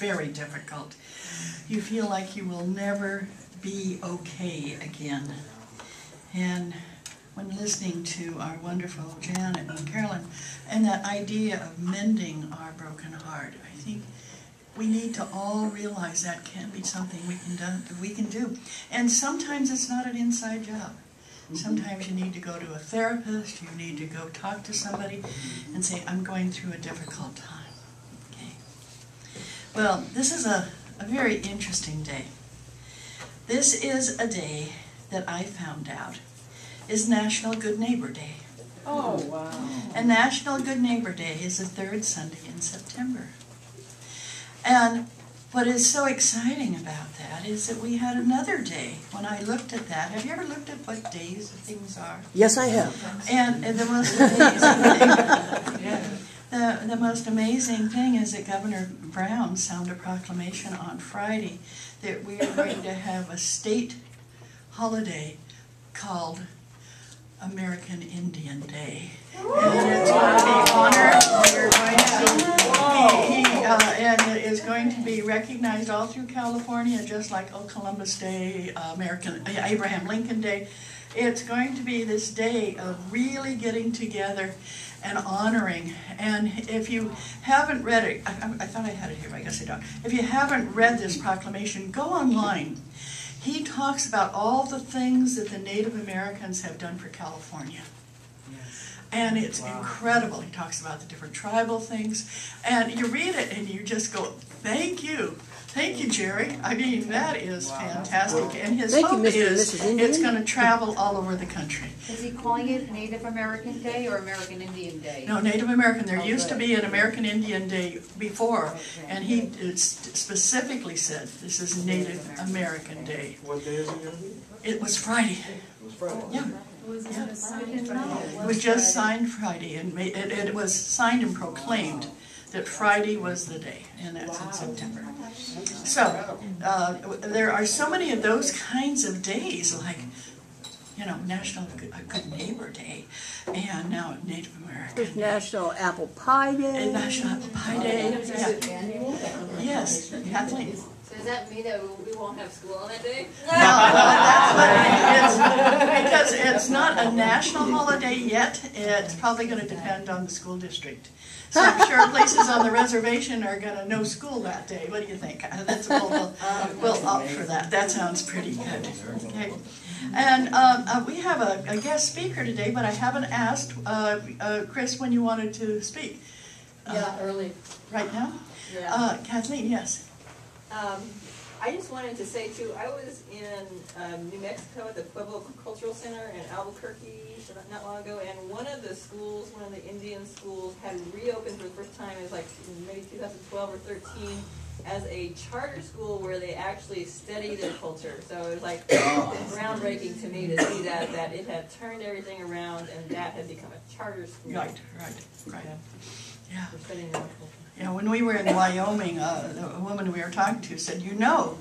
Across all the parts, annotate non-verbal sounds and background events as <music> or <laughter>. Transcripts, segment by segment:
very difficult. You feel like you will never be okay again. And when listening to our wonderful Janet and Carolyn, and that idea of mending our broken heart, I think we need to all realize that can be something we can do. We can do, and sometimes it's not an inside job. Sometimes you need to go to a therapist. You need to go talk to somebody, and say, "I'm going through a difficult time." Okay. Well, this is a, a very interesting day. This is a day that I found out is National Good Neighbor Day. Oh, wow. And National Good Neighbor Day is the third Sunday in September. And what is so exciting about that is that we had another day when I looked at that. Have you ever looked at what days things are? Yes, I have. And, and the most <laughs> amazing thing, the, the most amazing thing is that Governor Brown signed a proclamation on Friday that we are going to <laughs> have a state holiday called American Indian Day. And it's going to be honored. We're going to be, he, uh, and it is going to be recognized all through California, just like oh, Columbus Day, uh, American uh, Abraham Lincoln Day. It's going to be this day of really getting together and honoring. And if you haven't read it, I, I thought I had it here, but I guess I don't. If you haven't read this proclamation, go online. He talks about all the things that the Native Americans have done for California. And it's wow. incredible. He talks about the different tribal things. And you read it and you just go, thank you. Thank you, Jerry. I mean, that is wow. fantastic. And his Thank hope you, is it's going to travel all over the country. Is he calling it Native American Day or American Indian Day? No, Native American. There oh, used good. to be an American Indian Day before, okay. and he specifically said this is Native American Day. What day is it going to be? It was Friday. It was Friday. Yeah. Was yeah. It was just signed Friday, and it, it was signed and proclaimed that Friday was the day, and that's in September. So uh, there are so many of those kinds of days, like you know, National Good, Good Neighbor Day, and now Native American. There's National Apple Pie Day. And National Apple Pie Day. Yeah. Yes, Kathleen. So does that mean that we won't have school on that day? No, that's what it is. Because it's not a national holiday yet. It's probably going to depend on the school district. So I'm sure places on the reservation are going to no school that day. What do you think? <laughs> That's, we'll, we'll, we'll opt for that. That sounds pretty good. Okay. And um, uh, we have a, a, guest speaker today, but I haven't asked uh, uh, Chris when you wanted to speak. Yeah, early. Right now? Yeah. Uh, Kathleen, yes. Um, I just wanted to say too, I was in um, New Mexico at the Pueblo Cultural Center in Albuquerque not long ago, and one of the schools, one of the Indian schools, had reopened for the first time. It was like maybe 2012 or 13 as a charter school where they actually study their culture. So it was like groundbreaking to me to see that that it had turned everything around and that had become a charter school. Right, right, right. Yeah. yeah. You know, when we were in Wyoming, uh, a woman we were talking to said, you know,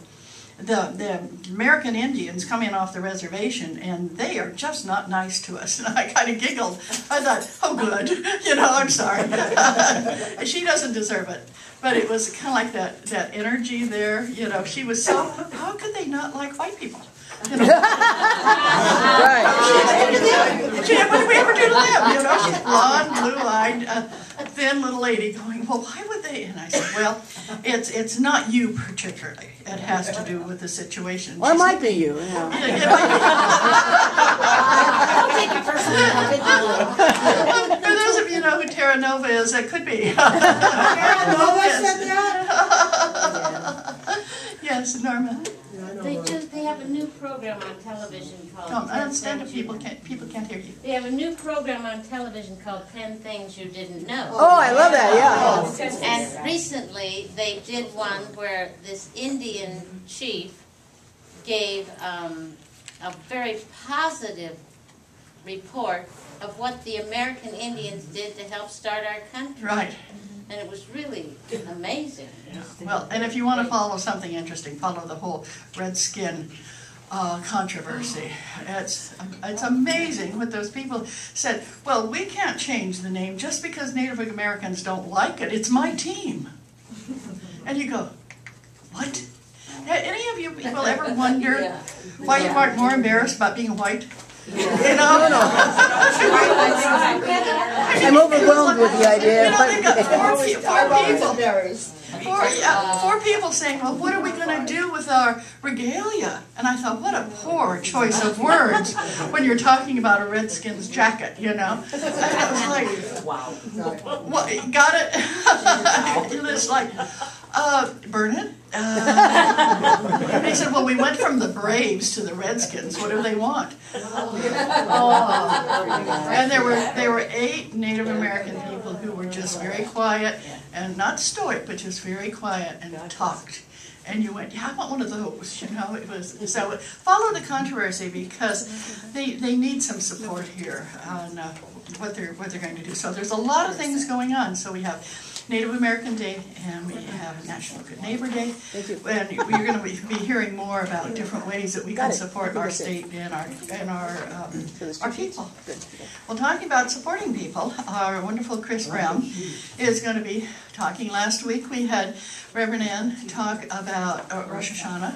the, the American Indians come in off the reservation and they are just not nice to us. <laughs> And I kind of giggled. I thought, oh, good. <laughs> You know, I'm sorry. <laughs> she doesn't deserve it. But it was kind of like that, that energy there. You know, she was so, how could they not like white people? You know? right. She, what did we ever do to them? You know, she's blonde, blue-eyed, uh, thin little lady going, well, why would they? And I said, well, it's it's not you particularly. It has to do with the situation. Or <laughs> it might be you. Yeah. <laughs> Don't take it personally. For those of you know who Terra Nova is, it could be. <laughs> Terra Nova said that? yes, Norma. They just, they have a new program on television called. Don't, I understand if people can't, people can't hear you. They have a new program on television called Ten Things You Didn't Know. Oh, I love that, yeah. And recently, they did one where this Indian chief gave um, a very positive report of what the American Indians did to help start our country. Right. And it was really amazing. Yeah. Well, and if you want to follow something interesting, follow the whole redskin uh, controversy. It's it's amazing what those people said. Well, we can't change the name just because Native Americans don't like it. It's my team. And you go, what? Had any of you people ever <laughs> wonder why you aren't more embarrassed about being white? You know? I'm overwhelmed with the You idea, know, they got but four, four people, embarrassed. Four, yeah, four people saying, well, what are we gonna do with our regalia? And I thought, what a poor choice of words when you're talking about a Redskins jacket, you know? <laughs> And I was like, Wow. what, got it? <laughs> You're like, uh, burn it? Uh, <laughs> he said, well, we went from the Braves to the Redskins. What do they want? And there were there were eight Native American people who were just very quiet and not stoic, but just very quiet and talked. And you went, yeah, I want one of those. <laughs> You know, it was so. Follow the controversy because they they need some support here on uh, what they're what they're going to do. So there's a lot of things going on. So we have Native American Day and we have National Good Neighbor Day. Thank you. And we're going to be be hearing more about different ways that we Got can it. support our state and our and our um, our people. Good. Well, talking about supporting people, our wonderful Chris Brown is going to be talking. Last week we had Reverend Ann talk about uh, Rosh Hashanah,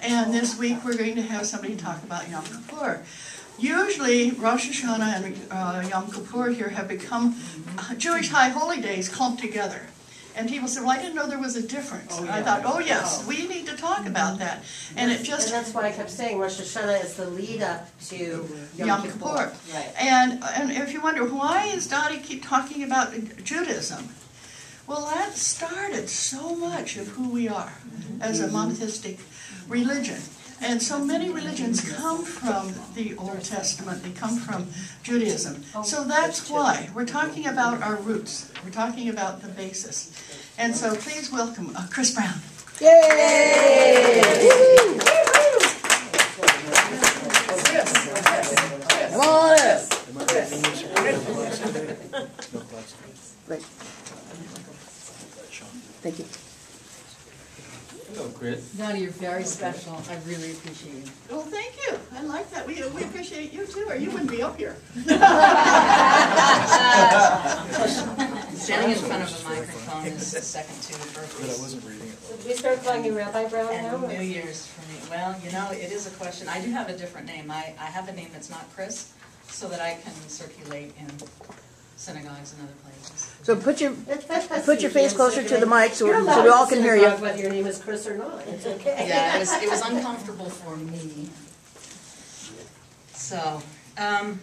and this week we're going to have somebody talk about Yom Kippur. Usually, Rosh Hashanah and uh, Yom Kippur here have become Jewish high holy days clumped together. And people say, well, I didn't know there was a difference. And I thought, oh, yes, we need to talk about that. And it just And that's why I kept saying Rosh Hashanah is the lead up to Yom, Yom Kippur. Kippur. Right. And, and if you wonder, why is Dottie keep talking about Judaism? Well, that started so much of who we are as a monotheistic religion. And so many religions come from the Old Testament, they come from Judaism. So that's why we're talking about our roots, we're talking about the basis. And so please welcome uh, Chris Brown. Yay! Come on up. Right. Thank you. Hello, Chris. Dottie, you're very special. I really appreciate you. Well, thank you. I like that. We, we appreciate you too, or you wouldn't be up here. <laughs> Standing in front of a microphone is the second to the But I wasn't reading it. Did we start calling you Rabbi Brown now? And New Year's for me. Well, you know, it is a question. I do have a different name. I, I have a name that's not Chris, so that I can circulate in synagogues and other places. So put your, put your face closer to the mic so, so we all can hear you. Whether your name is Chris or not, it's okay. Yeah, it was, it was uncomfortable for me. So, um,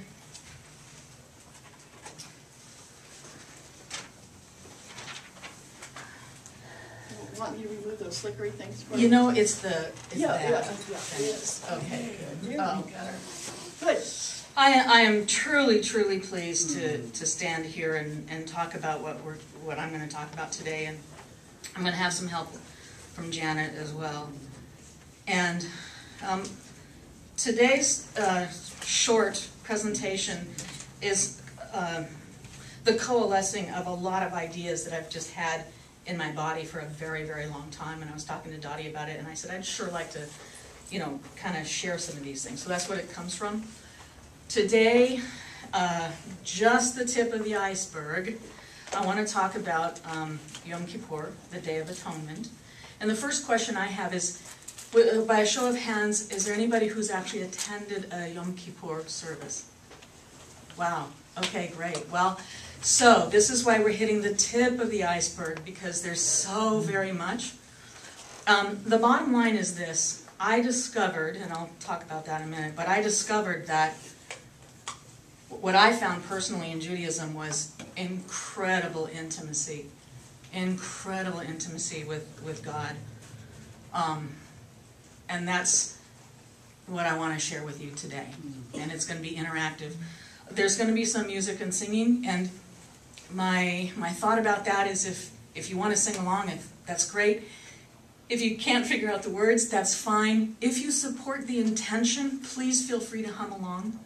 Want me to remove those slickery things? for you know, it's the, it's Yeah, that. yeah, Thanks. Okay. Oh, good. I, I am truly, truly pleased to, to stand here and, and talk about what we're, what I'm gonna talk about today, and I'm gonna have some help from Janet as well. And, um, today's, uh, short presentation is, uh, the coalescing of a lot of ideas that I've just had in my body for a very, very long time, and I was talking to Dottie about it, and I said, I'd sure like to, you know, kind of share some of these things, so that's what it comes from. Today, uh, just the tip of the iceberg, I want to talk about um, Yom Kippur, the Day of Atonement. And the first question I have is, by a show of hands, is there anybody who's actually attended a Yom Kippur service? Wow, okay, great. Well, so this is why we're hitting the tip of the iceberg, because there's so very much. Um, the bottom line is this, I discovered, and I'll talk about that in a minute, but I discovered that what I found personally in Judaism was incredible intimacy, incredible intimacy with, with God. Um, and that's what I want to share with you today. And it's going to be interactive. There's going to be some music and singing, and my my thought about that is if if you want to sing along, if, that's great. If you can't figure out the words, that's fine. If you support the intention, please feel free to hum along.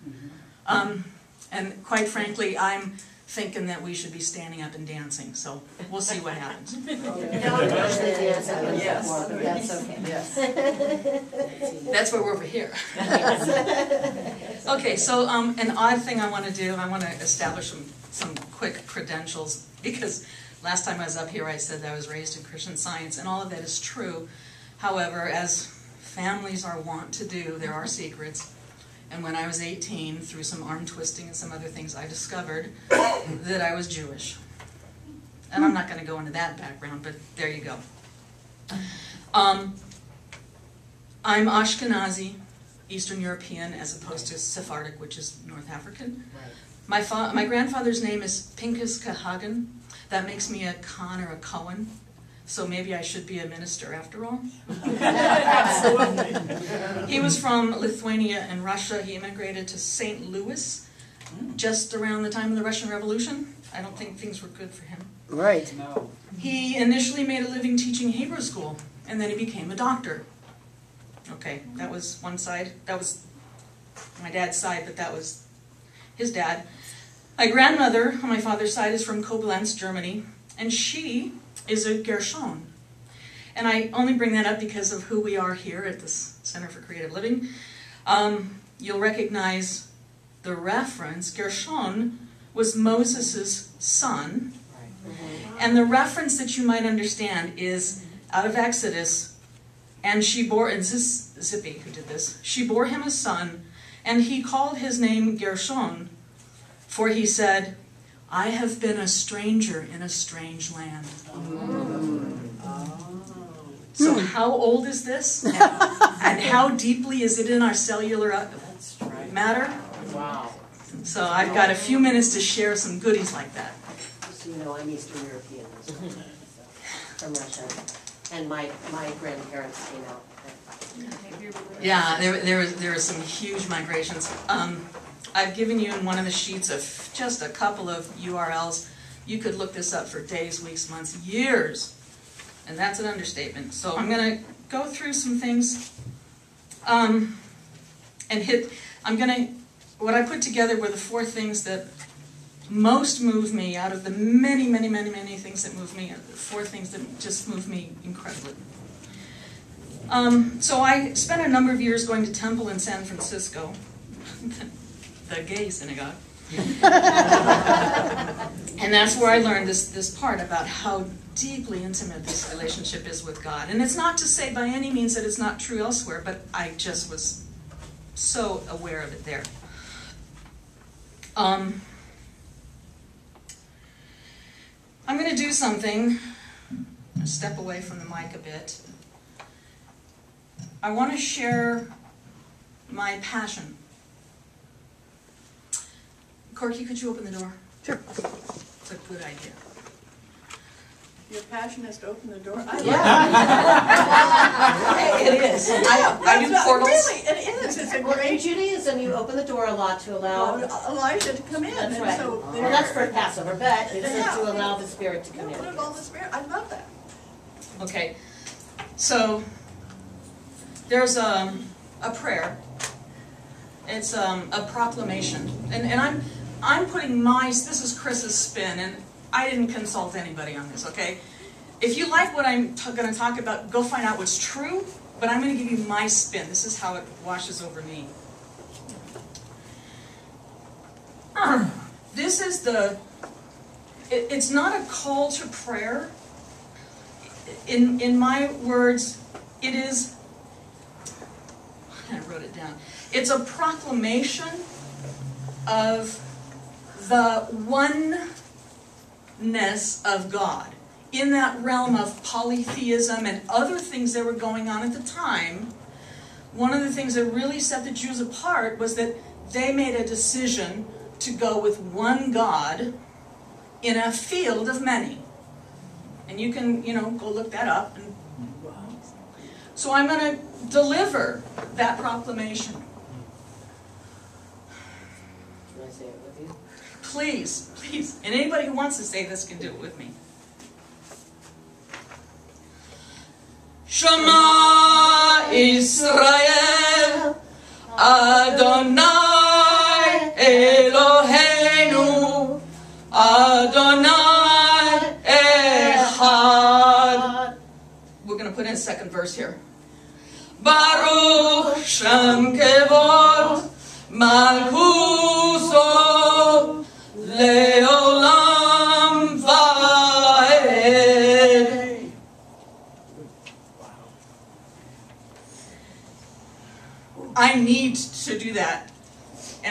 Um, and quite frankly, I'm thinking that we should be standing up and dancing, so we'll see what happens. <laughs> Don't usually dance at Yes. that's okay. <laughs> That's why we're over here. <laughs> Okay, so um, an odd thing I want to do, I want to establish some, some quick credentials because last time I was up here, I said that I was raised in Christian science, and all of that is true. However, as families are wont to do, there are secrets. And when I was 18, through some arm twisting and some other things, I discovered that I was Jewish. And I'm not going to go into that background, but there you go. Um, I'm Ashkenazi, Eastern European, as opposed to Sephardic, which is North African. My, fa- my grandfather's name is Pinkas Kahagen. That makes me a Khan or a Cohen. So maybe I should be a minister after all. Absolutely. <laughs> he was from Lithuania and Russia. He immigrated to St. Louis just around the time of the Russian Revolution. I don't think things were good for him. Right. No. He initially made a living teaching Hebrew school, and then he became a doctor. Okay, that was one side. That was my dad's side, but that was his dad. My grandmother on my father's side is from Koblenz, Germany, and she is a Gershon. And I only bring that up because of who we are here at this Center for Creative Living. Um, you'll recognize the reference. Gershon was Moses' son. And the reference that you might understand is out of Exodus, and she bore, and this is Zippy who did this, she bore him a son, and he called his name Gershon, for he said, I have been a stranger in a strange land. So, how old is this? <laughs> And, and how deeply is it in our cellular uh, matter? Wow. So, I've got a few minutes to share some goodies like that. Just so you know, I'm Eastern European, so, <laughs> from Russia. And my, my grandparents came out. Yeah, there, there, was- there are some huge migrations. Um, I've given you in one of the sheets of just a couple of URLs. You could look this up for days, weeks, months, years, and that's an understatement. So I'm going to go through some things um, and hit. I'm going to. What I put together were the four things that most move me out of the many, many, many, many things that move me. The four things that just move me incredibly. Um, so I spent a number of years going to temple in San Francisco, <laughs> the gay synagogue. <laughs> and that's where I learned this, this part about how deeply intimate this relationship is with God. And it's not to say by any means that it's not true elsewhere, but I just was so aware of it there. Um, I'm going to do something, step away from the mic a bit. I want to share my passion. Corky, could you open the door? Sure. It's a good idea. Your passion is to open the door. I It is. I, I do portals. Really, it is. It's a Well, in great, Judaism, you open the door a lot to allow, Elijah to come in, that's and right. so Well, there. that's for Passover, but it's Yeah. to allow the Spirit to come You in. put it all the spirit, I love that. Okay, so there's a, a prayer. It's um, a proclamation, and, and I'm I'm putting my this is Chris's spin, and I didn't consult anybody on this. Okay, if you like what I'm going to talk about, go find out what's true. But I'm going to give you my spin. This is how it washes over me. <clears throat> This is the. It, it's not a call to prayer in in my words, it is. I wrote it down. It's a proclamation of the oneness of God in that realm of polytheism and other things that were going on at the time. One of the things that really set the Jews apart was that they made a decision to go with one God in a field of many. And you can, you know, go look that up. And, so I'm going to deliver that proclamation. Can I say it with you? Please, please. And anybody who wants to say this can do it with me. Shema Israel Adonai Eloheinu Adonai Echad. We're going to put in a second verse here. Baruch Shem Kevod Malchuso Leolam Vaed. I need to do that.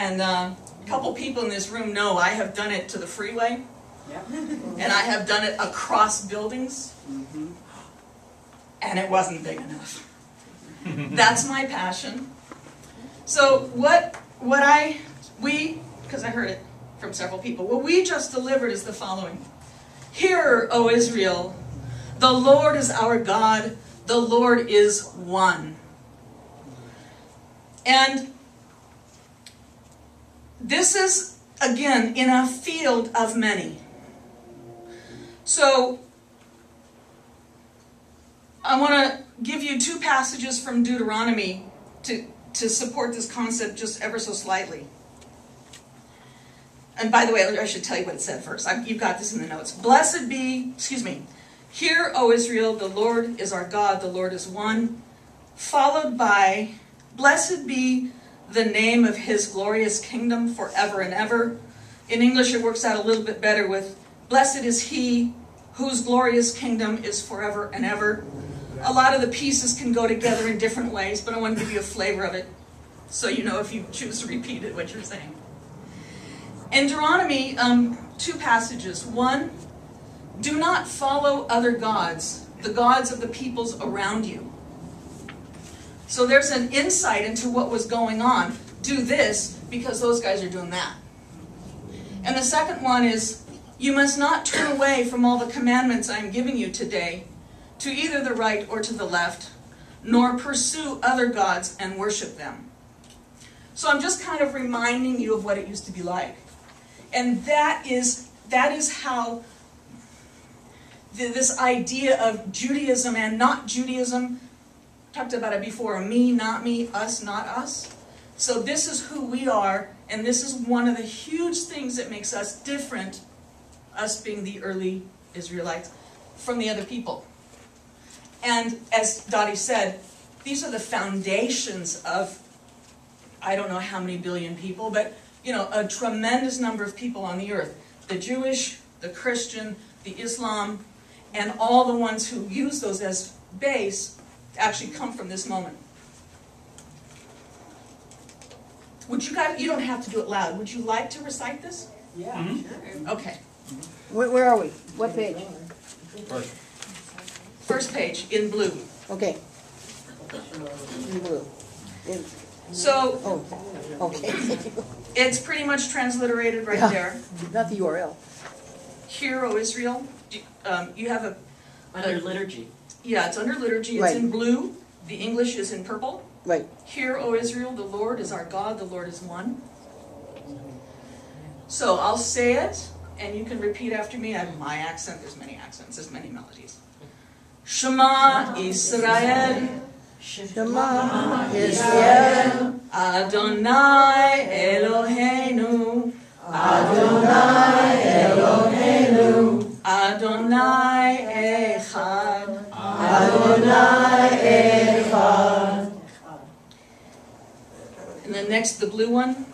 And uh, a couple people in this room know I have done it to the freeway. And I have done it across buildings. And it wasn't big enough. That's my passion. So what what I we because I heard it from several people. What we just delivered is the following. Hear, O Israel, the Lord is our God, the Lord is one. And this is, again, in a field of many. So, I want to give you two passages from Deuteronomy to, to support this concept just ever so slightly. And by the way, I should tell you what it said first. I, you've got this in the notes. Blessed be, excuse me, Hear, O Israel, the Lord is our God, the Lord is one. Followed by, Blessed be the name of his glorious kingdom forever and ever. In English, it works out a little bit better with, Blessed is he whose glorious kingdom is forever and ever. A lot of the pieces can go together in different ways, but I want to give you a flavor of it so you know if you choose to repeat it what you're saying. In Deuteronomy, um, two passages. One, do not follow other gods, the gods of the peoples around you. So there's an insight into what was going on. Do this because those guys are doing that. And the second one is you must not turn away from all the commandments I'm giving you today to either the right or to the left, nor pursue other gods and worship them. So I'm just kind of reminding you of what it used to be like. And that is that is how the, this idea of Judaism and not Judaism, talked about it before, me, not me, us, not us. So this is who we are, and this is one of the huge things that makes us different, us being the early Israelites, from the other people. And as Dottie said, these are the foundations of, I don't know how many billion people, but you know, a tremendous number of people on the earth. The Jewish, the Christian, the Islam, and all the ones who use those as base actually come from this moment. Would you guys, you don't have to do it loud, would you like to recite this? Yeah, Okay. Where, where are we? What page? First. First page, in blue. Okay. In blue. In- So, Oh, okay. <laughs> it's pretty much transliterated right Yeah. there. Not the URL. Hear, O Israel, Do- um, you have a, Under liturgy. Yeah, it's under liturgy, it's Right. in blue, the English is in purple. Right. Hear, O Israel, the Lord is our God, the Lord is one. So I'll say it, and you can repeat after me. I have my accent, there's many accents, there's many melodies. Shema Israel, Shema Israel. Adonai Eloheinu. Adonai Eloheinu. Adonai Echad. And then next, the blue one.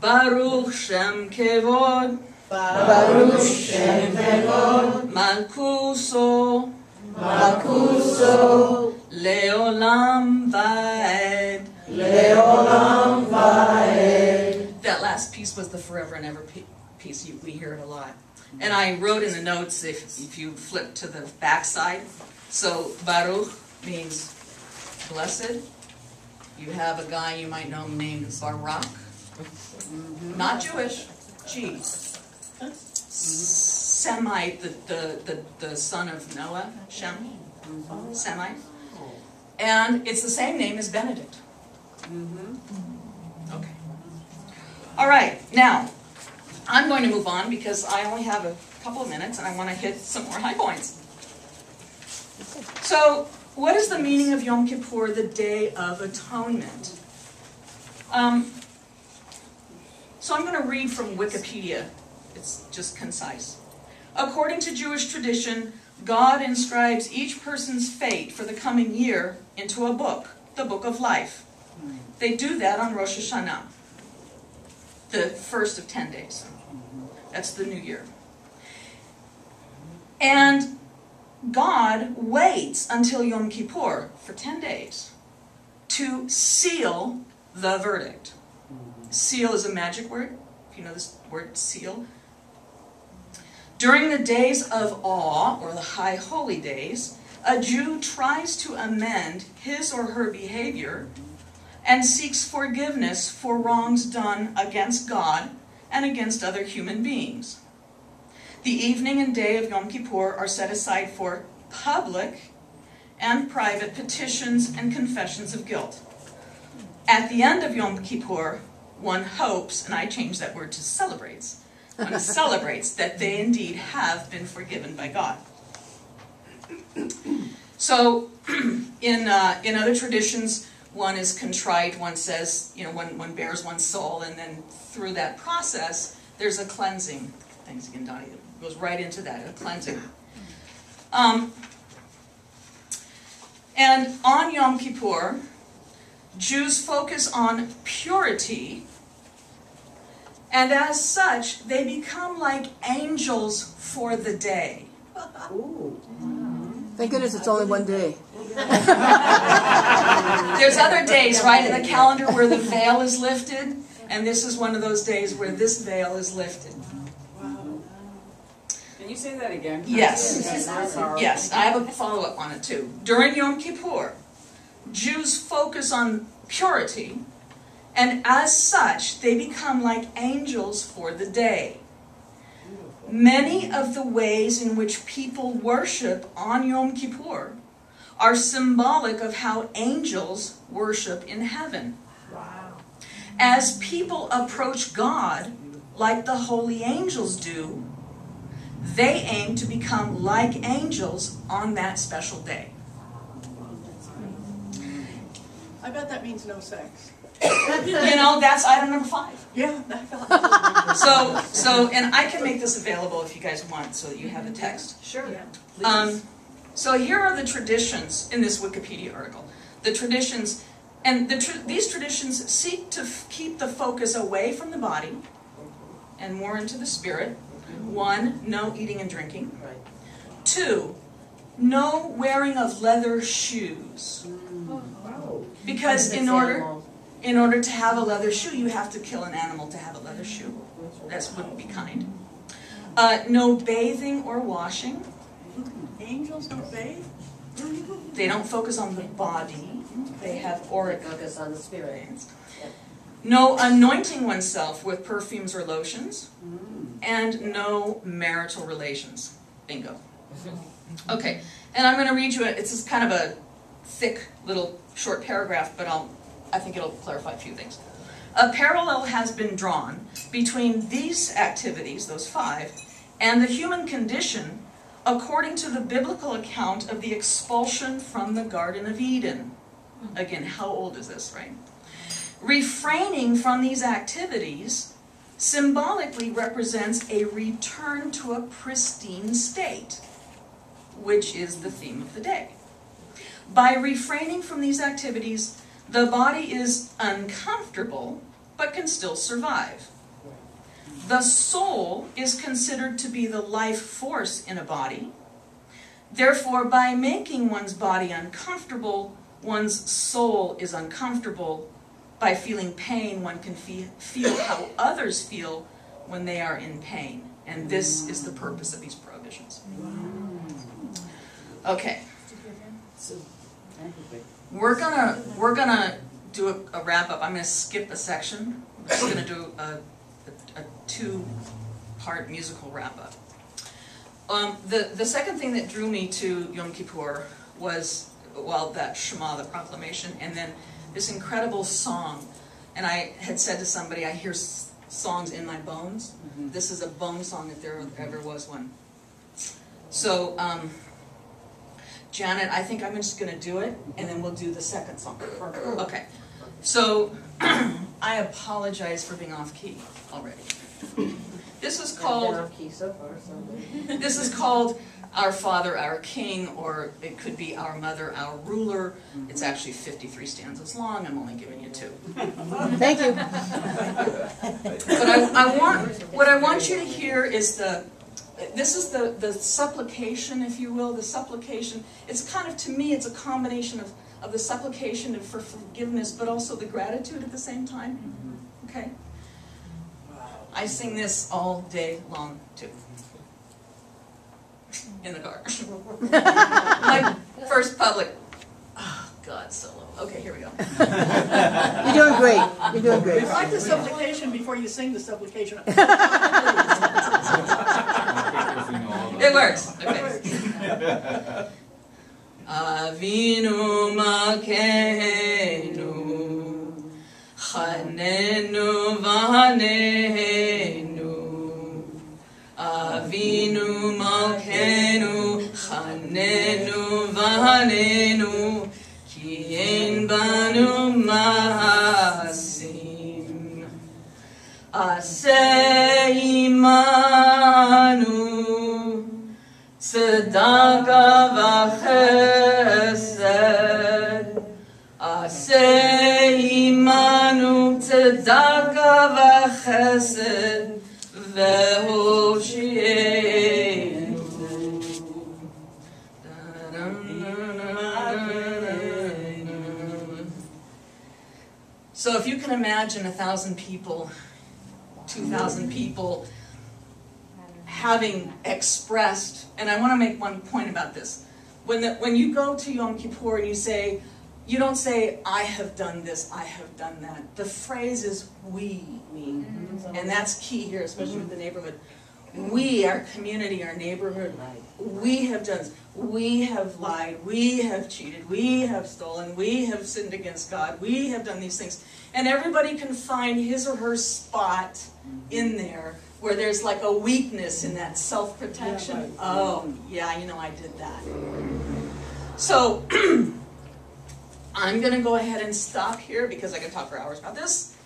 Baruch Shem Kevod. Baruch Shem Kevod. Malkuso. Makuso Leolam Vaed. Leolam Vaed. That last piece was the forever and ever pe- piece. You, we hear it a lot. Mm-hmm. And I wrote in the notes if, if you flip to the backside. So Baruch means blessed. You have a guy you might know named Barak. Mm-hmm. Not Jewish, G. Semite, the, the, the, the son of Noah, Shem. Mm-hmm. Semite. Oh. And it's the same name as Benedict. Okay. All right, now, I'm going to move on because I only have a couple of minutes and I want to hit some more high points. So, what is the meaning of Yom Kippur, the Day of Atonement? Um, so, I'm going to read from Wikipedia. It's just concise. According to Jewish tradition, God inscribes each person's fate for the coming year into a book, the Book of Life. They do that on Rosh Hashanah, the first of 10 days. That's the new year. And God waits until Yom Kippur for 10 days to seal the verdict. Seal is a magic word. If you know this word, seal. During the days of awe, or the high holy days, a Jew tries to amend his or her behavior and seeks forgiveness for wrongs done against God and against other human beings. The evening and day of Yom Kippur are set aside for public and private petitions and confessions of guilt. At the end of Yom Kippur, one hopes, and I change that word to celebrates, one <laughs> celebrates that they indeed have been forgiven by God. So, <clears throat> in, uh, in other traditions, one is contrite, one says, you know, one, one bears one's soul, and then through that process, there's a cleansing. Thanks again, Donnie. It goes right into that, a cleansing. Um, and on Yom Kippur, Jews focus on purity, and as such, they become like angels for the day. Ooh. Thank goodness it's only one day. <laughs> There's other days, right, in the calendar where the veil is lifted, and this is one of those days where this veil is lifted. Can you say that again? Yes. That's very powerful. Yes, I have a follow up on it too. During Yom Kippur, Jews focus on purity, and as such, they become like angels for the day. Many of the ways in which people worship on Yom Kippur are symbolic of how angels worship in heaven. As people approach God like the holy angels do, they aim to become like angels on that special day. I bet that means no sex. You know, that's item number five. Yeah, So, so, and I can make this available if you guys want, so that you have the text. Sure. Um, so here are the traditions in this Wikipedia article. The traditions, and the tr- these traditions seek to f- keep the focus away from the body and more into the spirit. One, no eating and drinking. Right. Two, no wearing of leather shoes. Because in order, in order to have a leather shoe, you have to kill an animal to have a leather shoe. That wouldn't be kind. Uh, no bathing or washing. Angels don't bathe? They don't focus on the body. They have auric. Focus on the spirit. No anointing oneself with perfumes or lotions. And no marital relations. Bingo. Okay, and I'm going to read you. A, it's just kind of a thick little short paragraph, but I'll. I think it'll clarify a few things. A parallel has been drawn between these activities, those five, and the human condition according to the biblical account of the expulsion from the Garden of Eden. Again, how old is this, right? Refraining from these activities symbolically represents a return to a pristine state, which is the theme of the day. By refraining from these activities, the body is uncomfortable but can still survive. The soul is considered to be the life force in a body. Therefore, by making one's body uncomfortable, one's soul is uncomfortable. By feeling pain, one can fe- feel how others feel when they are in pain. And this is the purpose of these prohibitions. Okay. We're gonna we're gonna do a, a wrap up. I'm gonna skip a section. We're just gonna do a, a, a two part musical wrap up. Um, the the second thing that drew me to Yom Kippur was well that Shema, the proclamation, and then this incredible song. And I had said to somebody, I hear s- songs in my bones. This is a bone song if there ever was one. So. Um, Janet, I think I'm just gonna do it, and then we'll do the second song. Okay. So, <clears throat> I apologize for being off key already. This is called, off key so far, so. this is called Our Father, Our King, or it could be Our Mother, Our Ruler. It's actually 53 stanzas long, I'm only giving you two. Thank you. But I, I want, what I want you to hear is the, this is the, the supplication, if you will, the supplication. It's kind of, to me, it's a combination of, of the supplication for forgiveness, but also the gratitude at the same time. Mm-hmm. Okay? I sing this all day long, too. In the car. <laughs> My first public, oh, God, solo. Okay, here we go. You're doing great. You're doing great. I like the supplication before you sing the supplication. <laughs> It works. Okay. Avinu Malkeinu Chanenu Vanenu Avinu Malkeinu Chanenu Vanenu Ki banu maasim Aseh So if you can imagine a thousand people, two thousand people having expressed, and I want to make one point about this. When, the, when you go to Yom Kippur and you say, you don't say, I have done this, I have done that. The phrase is we. Mean mm-hmm. and that's key here, especially with the neighborhood. We, our community, our neighborhood, we have done, this. we have lied, we have cheated, we have stolen, we have sinned against God, we have done these things. And everybody can find his or her spot mm-hmm. in there where there's like a weakness in that self protection. Oh, mm. yeah, you know, I did that. So, <clears throat> I'm going to go ahead and stop here because I could talk for hours about this.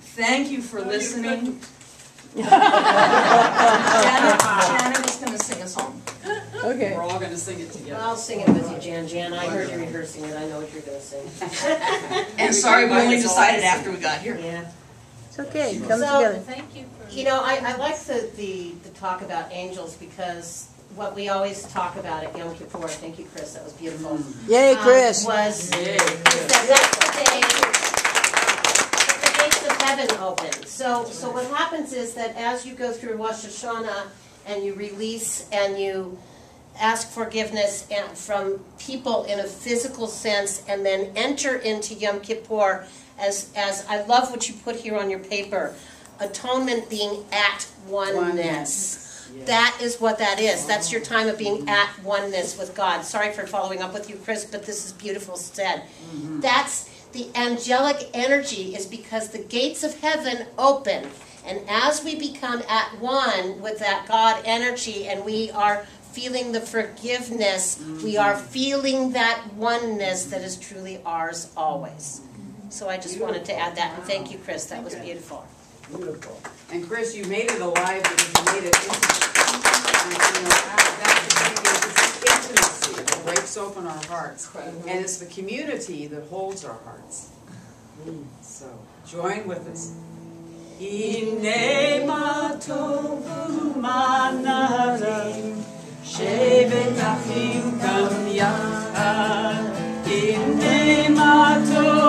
Thank you for listening. Janet, Janet is going to sing a song. Okay. We're all gonna sing it Well, together. I'll sing it with you, Jan. Jan, I heard you rehearsing it. I know what you're gonna sing. <laughs> And sorry, we only decided after we got here. Yeah. It's okay. It comes So- together. Thank you for. You know, I, I like the, the, the talk about angels because what we always talk about at Yom Kippur, thank you, Chris, that was beautiful. Yay, um, Chris. Was, is that that's the day the gates of heaven open. So, so what happens is that as you go through Rosh Hashanah and you release and you ask forgiveness and from people in a physical sense and then enter into Yom Kippur as, as I love what you put here on your paper, atonement being at oneness. That is what that is. That's your time of being at oneness with God. Sorry for following up with you, Chris, but this is beautiful said. Mm-hmm. That's the angelic energy is because the gates of heaven open. And as we become at one with that God energy and we are feeling the forgiveness, we are feeling that oneness that is truly ours always. So I just wanted to add that, and thank you, Chris, that was beautiful. Beautiful. And Chris, you made it alive because you made it intimate. And, you know, that- that's the thing is, it's intimacy that breaks open our hearts. And it's the community that holds our hearts. So, join with us. Hine ma tovu manarim, shevet achim gam yachad. Hine ma tovu